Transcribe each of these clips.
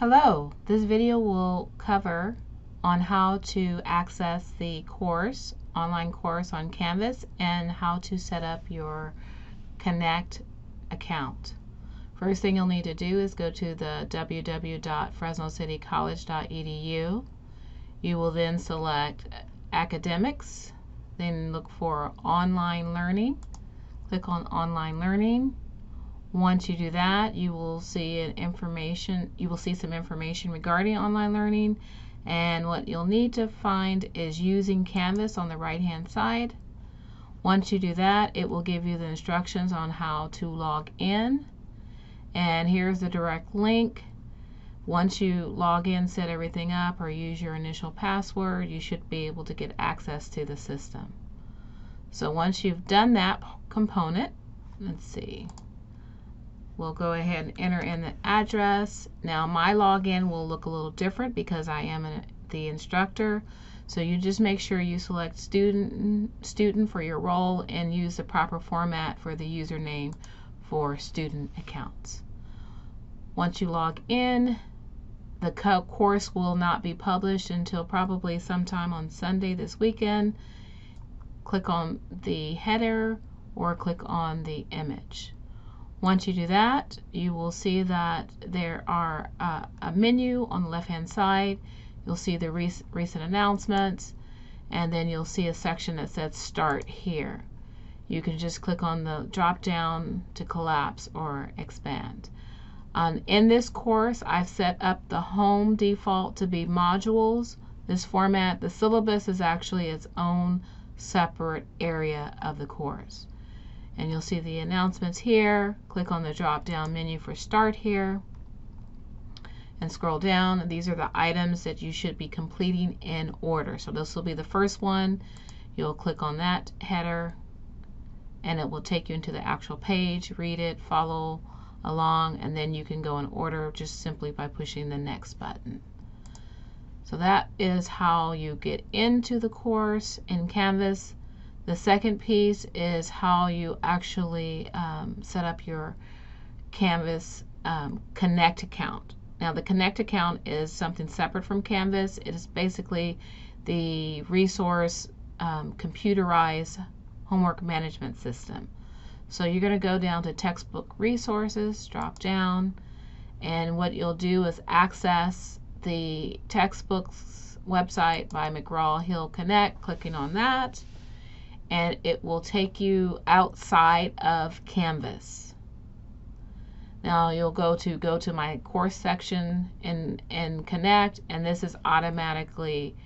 Hello, this video will cover on how to access the course, online course on Canvas and how to set up your Connect account. First thing you'll need to do is go to the www.fresnocitycollege.edu. You will then select academics, then look for online learning. Click on online learning once you do that, you will see an information, you will see some information regarding online learning and what you'll need to find is using Canvas on the right hand side. Once you do that, it will give you the instructions on how to log in. And here's the direct link. Once you log in, set everything up, or use your initial password, you should be able to get access to the system. So once you've done that component, let's see, we'll go ahead and enter in the address. Now my login will look a little different because I am a, the instructor. So you just make sure you select student student for your role and use the proper format for the username for student accounts. Once you log in, the course will not be published until probably sometime on Sunday this weekend. Click on the header or click on the image. Once you do that, you will see that there are uh, a menu on the left hand side. You'll see the rec recent announcements, and then you'll see a section that says Start Here. You can just click on the drop down to collapse or expand. Um, in this course, I've set up the home default to be modules. This format, the syllabus is actually its own separate area of the course and you'll see the announcements here. Click on the drop down menu for start here and scroll down. These are the items that you should be completing in order. So this will be the first one. You'll click on that header and it will take you into the actual page, read it, follow along, and then you can go in order just simply by pushing the next button. So that is how you get into the course in Canvas. The second piece is how you actually um, set up your Canvas um, Connect account. Now the Connect account is something separate from Canvas. It is basically the resource um, computerized homework management system. So you're going to go down to textbook resources, drop down, and what you'll do is access the textbooks website by McGraw-Hill Connect, clicking on that and it will take you outside of Canvas. Now you'll go to go to my course section and, and connect and this is automatically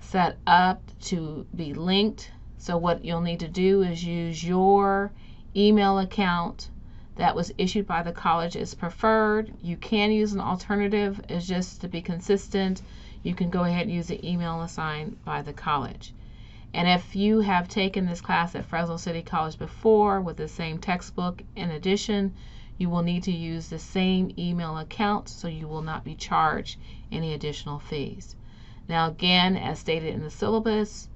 set up to be linked. So what you'll need to do is use your email account that was issued by the college as preferred. You can use an alternative it's just to be consistent. You can go ahead and use the email assigned by the college. And if you have taken this class at Fresno City College before with the same textbook, in addition, you will need to use the same email account so you will not be charged any additional fees. Now again, as stated in the syllabus,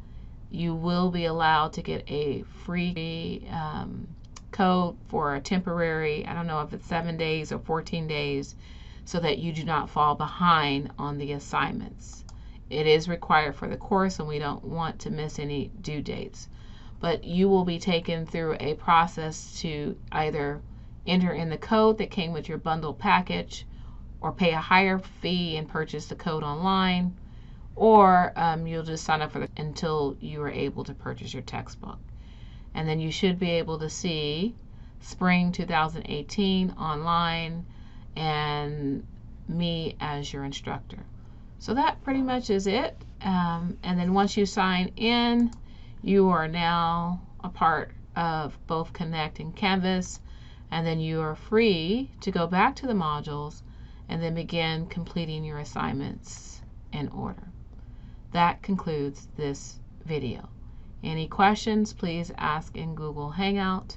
you will be allowed to get a free um, code for a temporary, I don't know if it's seven days or 14 days, so that you do not fall behind on the assignments it is required for the course and we don't want to miss any due dates. But you will be taken through a process to either enter in the code that came with your bundle package or pay a higher fee and purchase the code online or um, you'll just sign up for the, until you are able to purchase your textbook. And then you should be able to see spring 2018 online and me as your instructor. So that pretty much is it. Um, and then once you sign in, you are now a part of both Connect and Canvas. And then you are free to go back to the modules and then begin completing your assignments in order. That concludes this video. Any questions, please ask in Google Hangout.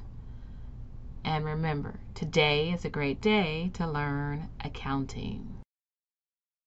And remember, today is a great day to learn accounting.